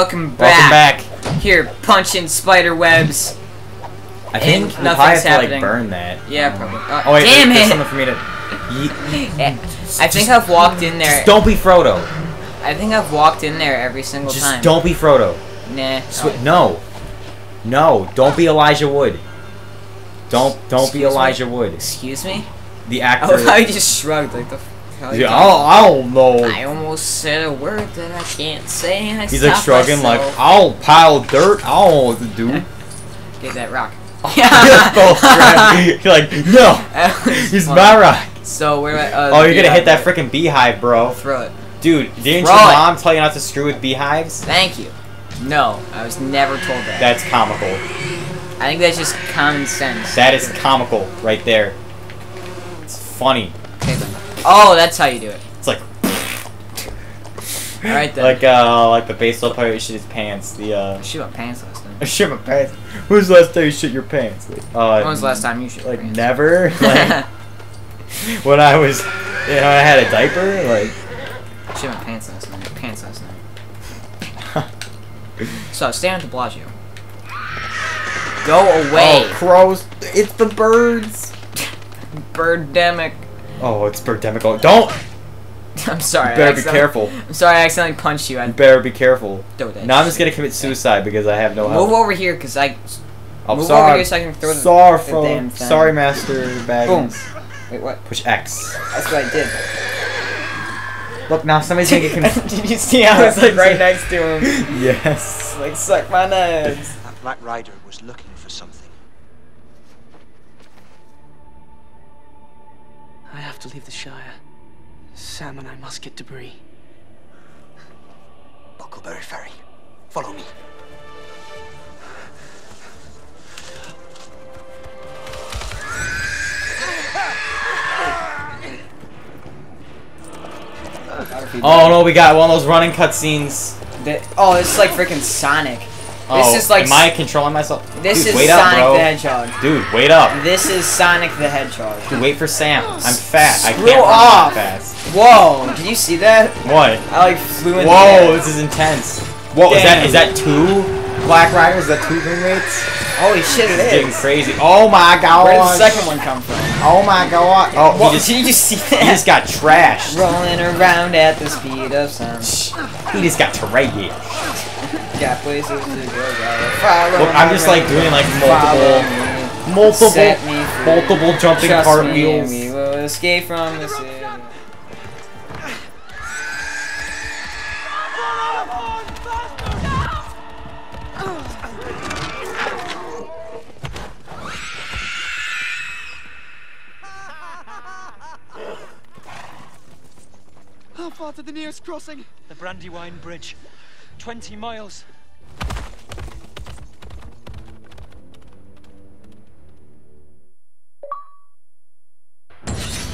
Welcome back. Welcome back. Here, punching spider webs. I think And nothing's probably have to like burn that. Yeah, probably. Uh, Oh wait, damn there's it! something for me to. I think I've walked in there. Just don't be Frodo. I think I've walked in there every single Just time. don't be Frodo. Nah. Swi- no, no, don't be Elijah Wood. Don't don't Excuse be me? Elijah Wood. Excuse me. The Oh, actor. how you just shrugged like the. Yeah. I don't, I don't know. I almost said a word that I can't say. And I He's like stopped shrugging, like. I'll pile dirt. I don't know what to do. Get that rock. Grab- You're like no, he's fun. my rock. So we're at. Uh, Oh, you're gonna hit that freaking beehive, bro. Throw it. Dude, didn't Throw your it. mom tell you not to screw with beehives? Thank you. No, I was never told that. That's comical. I think that's just common sense. That is comical right there. It's funny. Oh, that's how you do it. It's like All right then. like uh like the baseball player shit his pants. The uh Shoot my pants last time. I shit my pants. When's the last time you shit your pants? Uh, When was the last time you shit your Like never. Like when I was, you know, I had a diaper. Like shit my pants last night. Pants last night. So stay on de Blasio. Go away, oh crows! It's the birds. birdemic. Oh, it's birdemic. Don't. I'm sorry. You I better be careful. I'm sorry. I accidentally punched you. I You better be careful. do that. Now I'm just gonna commit suicide because I have no help. move over here, cause I. Oh, move sorry. over here so I can throw the. Sorry, the Fro- damn thing. Sorry, Master Boom. Wait, what? Push X. That's what I did. Look, now somebody's gonna get confused. did you see? How I was like right next to him. yes. Like suck my nuts. That Black Rider was looking to leave the Shire. Sam and I must get debris. Bucklebury Ferry. Follow me. Oh no, we got one of those running cutscenes. The- oh, it's like freaking Sonic. Oh, This is like am I controlling myself? this Dude, is wait Sonic up, the Hedgehog. Dude, wait up. This is Sonic the Hedgehog. Dude, wait for Sam. I'm fat. I Screw can't run off. fast. Whoa! Did you see that? What? I like flew in the Whoa, this is intense. Whoa, is that Damn. is that two Black Riders? Is that two ring wraiths? Holy shit! It This getting crazy. Oh my god. Where did the second one come from? Oh my god. Oh, What? just, Did you just see that? he just got trashed. Rolling around at the speed of sound. He just got trashed. Got places to go. Look, I'm just like doing like multiple, multiple, Set me free. multiple jumping Trust cartwheels. me, we will escape from the city. How far to the nearest crossing? The Brandywine Bridge. 20 miles.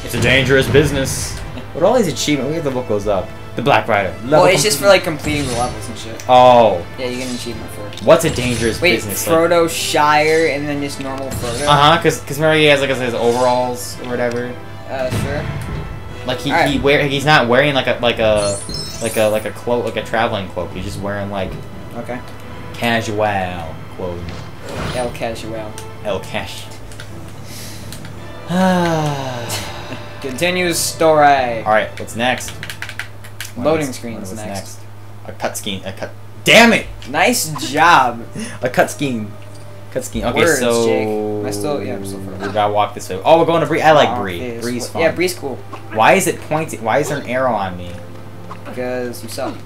It's a dangerous business. What all these achievements? Look at the book goes up. The Black Rider. Well, it's just for like completing the levels and shit. Oh, Yeah, you get an achievement for it. what's a dangerous Wait, business? Like, Frodo Shire and then just normal Frodo? uh huh. Cause, cause remember he has like his overalls or whatever. Uh, sure. Like he, Alright. he wear he's not wearing like a like a like a like a cloak like a traveling cloak. He's just wearing like Okay. casual clothing. El Casual. El cash. Continues story. All right, what's next? Loading What's- screen's what's next. A cut scheme. A cut. Damn it! Nice job. A cut scheme. Cut scheme. Okay, Words, so Jake. Am I still- yeah, I'm still we gotta walk this way. Oh, we're going to Bree. I like Oh, Bree. Bree's fun. Yeah, Bree's cool. Why is it pointing? Why is there an arrow on me? Because you suck.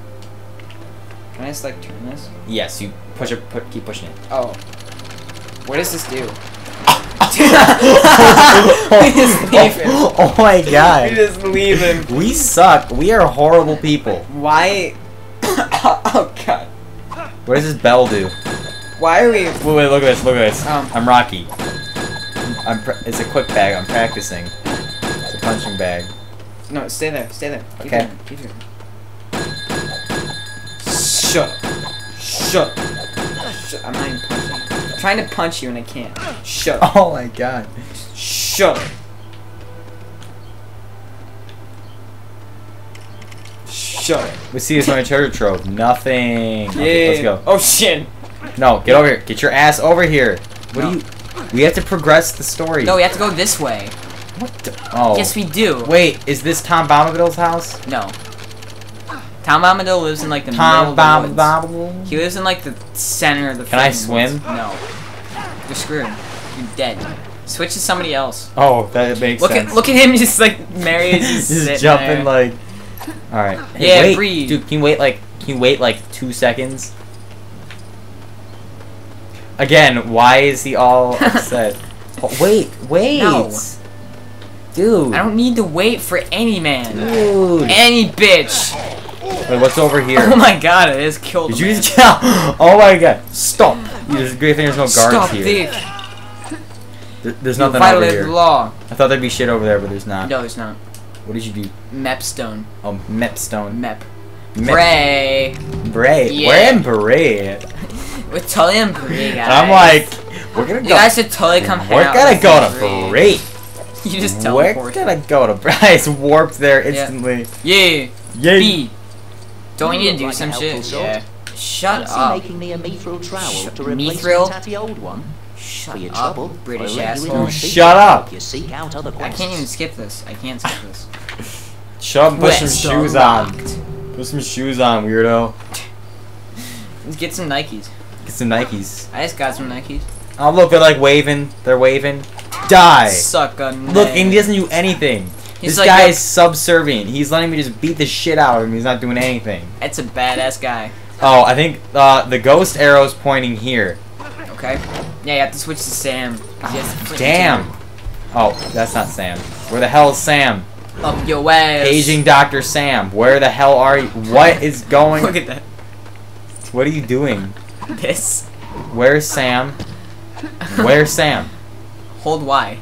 Can I just like turn this? Yes, you push it. Put, keep pushing it. Oh. What does this do? oh, we just leave him. oh my god. We just leave him. We suck. We are horrible people. Why? oh god. What does this bell do? Why are we? Wait, wait, look at this. Look at this. Um. I'm Rocky. I'm. Pra- it's a quick bag. I'm practicing. It's a punching bag. No, stay there. Stay there. Keep Okay. doing it, Keep doing it. Shut. up. Shut. up. Shut. I'm not even punching. I'm trying to punch you and I can't. Shut. up. Oh my god. Shut. up. Shut it. We see this on a treasure trove. Nothing. Okay, let's go. Oh shit. No, get over here. Get your ass over here. What do you? We have to progress the story. No, we have to go this way. What? The, oh. Yes, we do. Wait, is this Tom Bombadil's house? No. Tom Bombadil lives in like the Tom middle of the woods. Bombadil. He lives in like the center of the. Can I swim? woods. No. You're screwed. You're dead. Switch to somebody else. Oh, that makes Look sense. at look at him just like Mary is just, Just jumping there. like. All right. Hey, Yeah, wait. breathe. Dude, can you wait like? Can you wait like two seconds? Again, why is he all upset? oh, wait, wait. No. Dude. I don't need to wait for any man. Dude. Any bitch. Wait, what's over here? Oh my god, it has killed Did you just kill? Oh my god! Stop! There's a great thing. There's no guards Stop here. There- There's You nothing over here. the law. I thought there'd be shit over there, but there's not. No, it's not. What did you do? Mepstone. Oh, Mepstone. Mep. Mep- Bray. Bray. Yeah. We're in Bray. With Tully and Bray, guys. I'm like, we're gonna go. You guys should totally come hang we're out gonna go to Bray. You just We're gonna go to Bray. It's warped there instantly. Yeah. Yay. B. Don't we You need to look do like a some helpful shit? sort. Yeah. Shut Fancy up. making me a mithril trowel Sh- to replace mithril? my tatty old one? Shut For your up, trouble, British I'll let you in asshole. on secret Shut up. if You seek out other I quests. can't even skip this. I can't skip this. Shut up and put some Quest shoes on. unlocked. Put some shoes on, weirdo. Let's get some Nikes. Get some Nikes. I just got some Nikes. Oh look, they're like waving. They're waving. Die. Suck a Look, and he doesn't do anything. He's this like guy is subservient. He's letting me just beat the shit out of him. He's not doing anything. That's a badass guy. Oh, I think uh, the ghost arrow's pointing here. Okay. Yeah, you have to switch to Sam. the Damn. Oh, that's not Sam. Where the hell is Sam? Up your ass. Paging Dr. Sam. Where the hell are you? What is going? Look at that. What are you doing? This. Where's Sam? Where's Sam? Hold Y.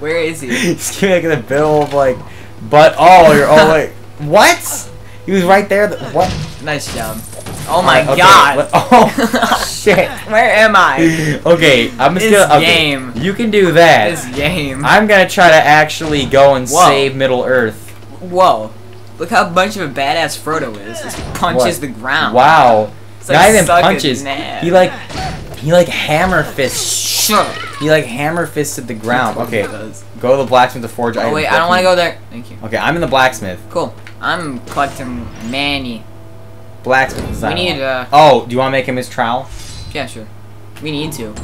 Where is he? He's giving like the bill of like, but oh, you're oh wait, what? He was right there. The, what? Nice job. Oh my Alright, okay, god. let- oh shit. Where am I? Okay, I'm just This gonna. Okay, game. You can do that. This game. I'm gonna try to actually go and Whoa. save Middle Earth. Whoa. Look how much of a badass Frodo is. Just punches What? the ground. Wow. It's like Not even punches. He like, he like hammer fists. Sure. He like hammer fisted the ground. Okay, go to the blacksmith to forge Oh wait, I don't want to go there. Thank you. Okay, I'm in the blacksmith. Cool. I'm collecting money. Blacksmith design. We need uh. Oh, do you want to make him his trowel? Yeah, sure. We need to.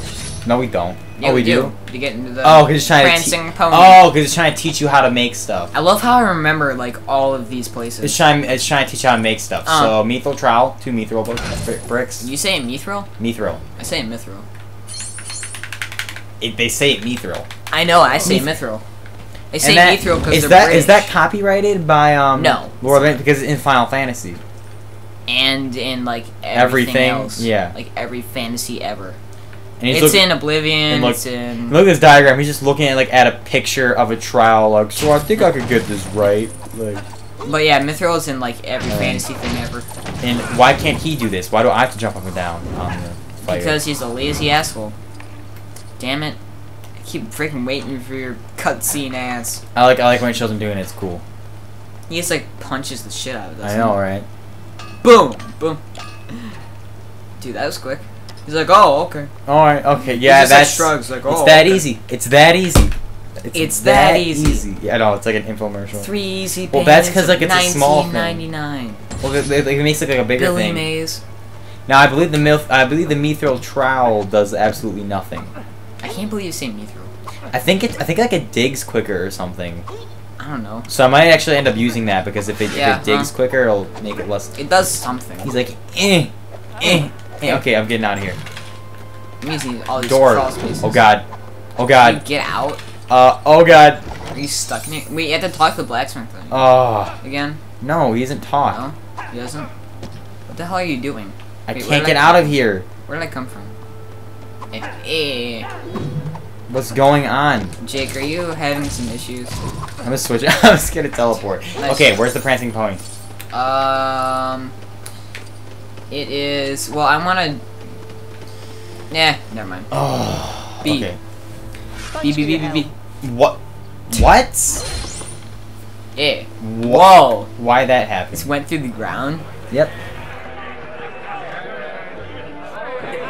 No, we don't. Yeah, oh, we, do. To get into the. Oh, because he's trying to. Te- pony. oh, because he's trying to teach you how to make stuff. I love how I remember like all of these places. It's trying. It's trying to teach you how to make stuff. Uh. so mithril trowel, two mithril bricks, You say mithril? mithril. I say mithril. It, they say it mithril. I know. I say Mith- mithril. I say that- mithril because is they're that British. is that copyrighted by um? No. Lord of because it's in Final Fantasy. and in like everything, Everything, else. yeah. Like every fantasy ever. It's in Oblivion. look- it's in. Look at this diagram. He's just looking at like at a picture of a trial. Like, so I think I could get this right. Like, But yeah, mithril is in like every Um, fantasy thing ever. and why can't he do this? Why do I have to jump up and down on the fighter? Because he's a lazy asshole. Damn it. I keep freaking waiting for your cutscene ass. I like I like when it shows him doing it. It's cool. He just like punches the shit out of this. I know, right? Boom! Boom. Dude, that was quick. He's like, oh, okay. All right. Okay. Yeah, just, like, that's shrugs, like, oh, it's "Oh, that okay." easy. It's that easy. It's that easy. Yeah, no, it's like an infomercial. Three easy Well, that's because like, it's a small thing. 1999. Well, it, it, it makes it like a bigger Billy thing. Mays. Now, I believe the milf, I believe the mithril trowel does absolutely nothing. I can't believe you say mithril. I think it. I think like it digs quicker or something. I don't know. So I might actually end up using that because if it, Yeah, if it digs huh. quicker, it'll make it less. It does something. He's like, eh, eh, eh. Okay, I'm getting out of here. I'm using all these Door. crawl spaces. Oh god. Oh god. get out? Uh. Oh god. Are you stuck in it? Wait, you have to talk to the blacksmith thing. Oh Again? no, he isn't taught. No? He doesn't? What the hell are you doing? I Wait, can't get I- out of here. Where did I come from? Eh, eh. What's going on? Jake, are you having some issues? I'm gonna switch. I'm just gonna teleport. Nice. Okay, where's the prancing pony? Um, it is. Well, I want to. Nah, never mind. Oh. B. Okay. B B B B B. What? What? Yeah. Whoa. Why that happened? This went through the ground. Yep.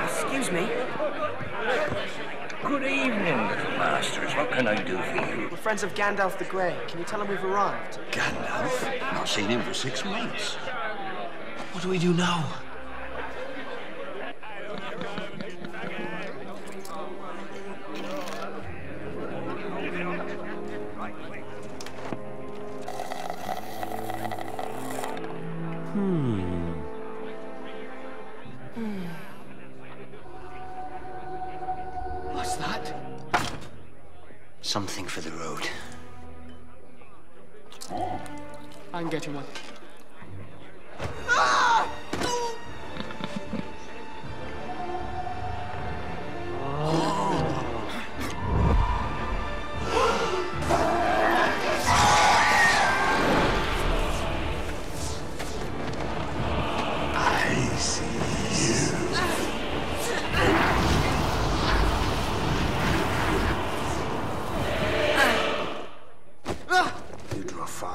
Excuse me. Good evening, little masters. What can I do for you? We're friends of Gandalf the Grey. Can you tell him we've arrived? Gandalf? Not seen him for six months. What do we do now? Something for the road. I'm getting one.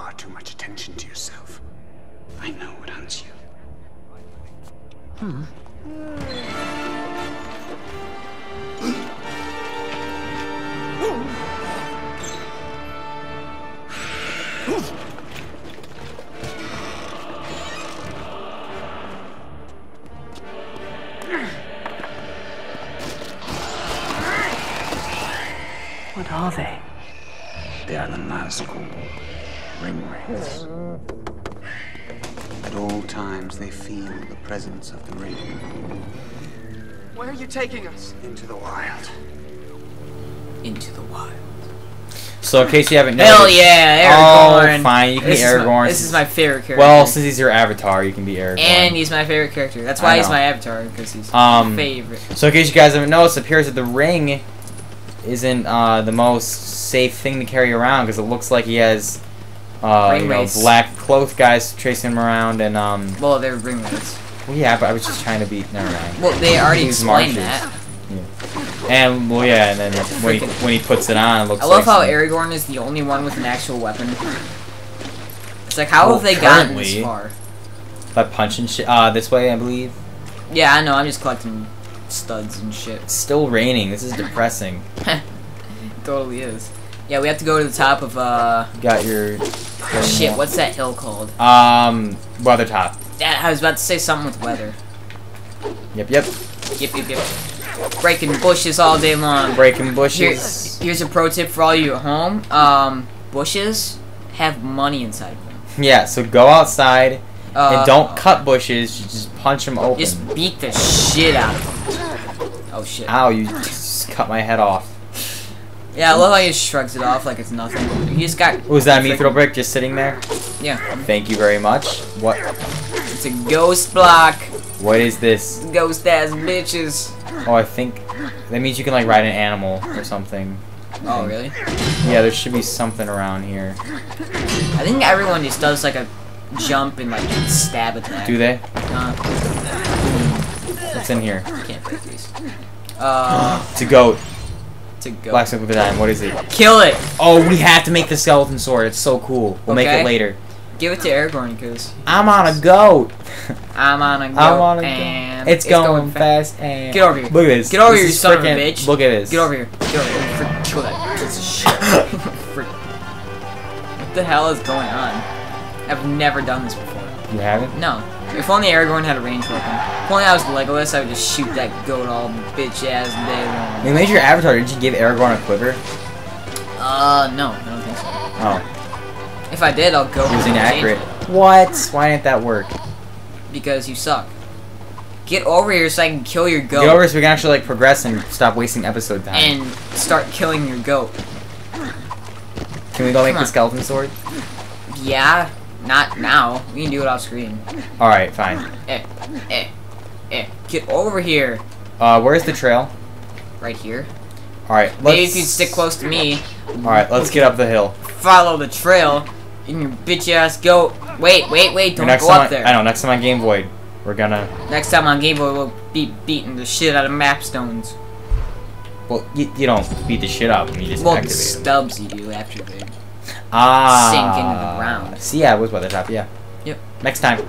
Far too much attention to yourself. I know what hunts you. What are they? They are the Nazgul ring wraiths. At all times, they feel the presence of the ring Where are you taking us? into the wild. Into the wild. So in case you haven't noticed, Hell noticed, yeah, Oh, Aragorn. fine, you can this be is my- Aragorn. this is my favorite character. Well, since he's your avatar, you can be Aragorn. and he's my favorite character. That's why he's my avatar because he's Um, my favorite. So in case you guys haven't noticed, it appears that the ring isn't uh, the most safe thing to carry around because it looks like he has uh, you know, black cloth guys chasing him around and um. Well, they're ring wraiths. Well, yeah, but I was just trying to beat. Never mind. Well, they already explained marshes. that. And well, yeah, and then when he, when he puts it on, it looks. I love like how Aragorn is the only one with an actual weapon. It's like, how Well, have they gotten this far? by punching shit. Uh, this way, I believe. Yeah, I know. I'm just collecting studs and shit. It's still raining. This is depressing. totally is. Yeah, we have to go to the top of uh. Got your. Shit, what's that hill called? Um, Weathertop. Yeah, I was about to say something with weather. Yep, yep. Yep, yep, yep. Breaking bushes all day long. Breaking Here, bushes. here's a pro tip for all you at home. Um, bushes have money inside of them. Yeah, so go outside Uh, and don't cut bushes. Just punch them open. Just beat the shit out of them. Oh shit. Ow! You just cut my head off. Yeah, I love how he just shrugs it off like it's nothing. He just got. Was that a mithril brick just sitting there? Yeah, Thank you very much. What? it's a ghost block. What is this? Ghost ass bitches. Oh, I think that means you can like ride an animal or something. Oh really? Yeah, there should be something around here. I think everyone just does like a jump and like stab attack. Do they? Uh, What's in here? can't break these. Uh, It's a goat. To go. Blacksmith with a dime. What is it? Kill it. Oh, we have to make the skeleton sword. It's so cool. We'll make it later. Give it to Aragorn because I'm on a goat. I'm on a go. I'm on a goat. It's, going, fa- fast and Get over here. Look at this. Get over This here, you son of a bitch. Look at this. Get over here. Get over here. Kill that piece of shit. What the hell is going on? I've never done this before. You haven't? No. If only Aragorn had a ranged weapon. If only I was Legolas, I would just shoot that goat all bitch ass day long. You made your avatar. Did you give Aragorn a quiver? Uh, no, I don't think so. Oh, If I did, I'll go it was the inaccurate. What? Why didn't that work? Because you suck. Get over here so I can kill your goat. Get over so we can actually like progress and stop wasting episode time. and start killing your goat. can we go make come the skeleton sword? Yeah, not now. We can do it off screen. All right, fine. Eh, eh, eh. Get over here. Uh, where's the trail? Right here. All right, let's. Maybe if you stick close to me, All right, let's get up the hill. follow the trail, and your bitch ass go... Wait, wait, wait! Don't next go time, up there. I know. Next time on Game Void, we're gonna. Next time on Game Boy, we'll be beating the shit out of map stones. Well, you, you don't beat the shit out of them. You just Well, activate them. stubs you do after they. Ah. sink into the ground. See, yeah, it was Weathertop. Yeah. Yep. Next time.